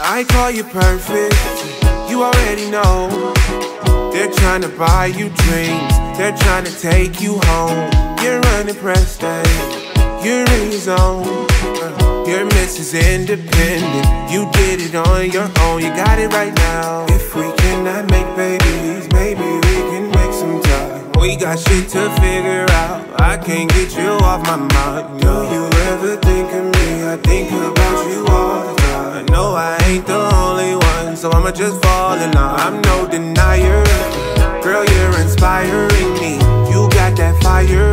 I call you perfect, you already know. They're trying to buy you drinks, they're trying to take you home. You're unimpressed, eh? You're in your zone. Uh, You're Mrs. Independent, you did it on your own, you got it right now. If we cannot make babies, maybe we can make some time. We got shit to figure out, I can't get you off my mind. Do you ever think of me? I think about so I'ma just fall in love. I'm no denier. Girl, you're inspiring me. You got that fire.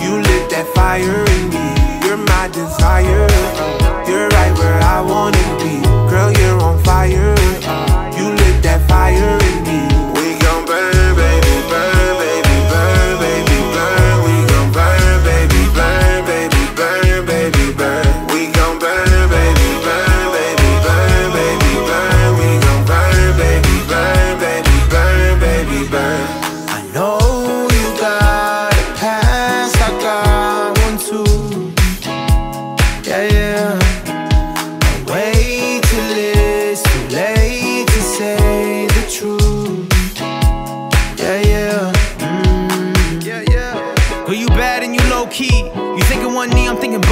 You lit that fire in me. You're my desire.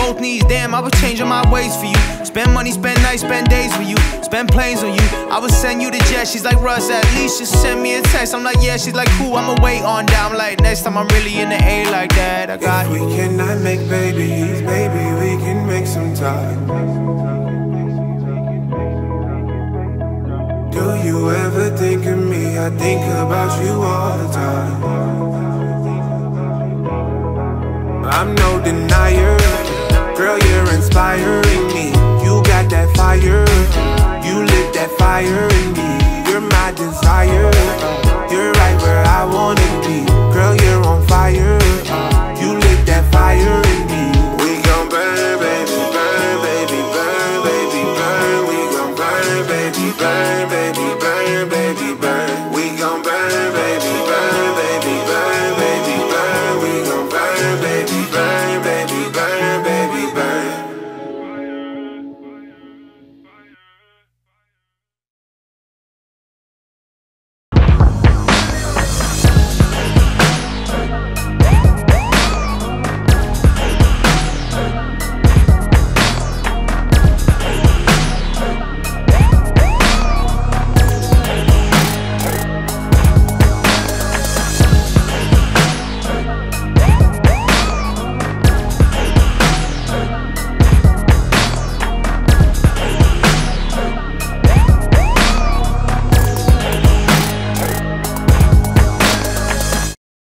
Both knees. Damn, I was changing my ways for you. Spend money, spend nights, spend days with you. Spend planes on you. I would send you the jet. She's like, Russ, at least just send me a text. I'm like, yeah. She's like, cool, I'ma wait on down. Like, next time I'm really in the A like that. I got If you. we cannot make babies, maybe we can make some time. Do you ever think of me? I think about you all the time. Baby, gon' baby,